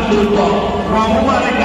Abdul Rock,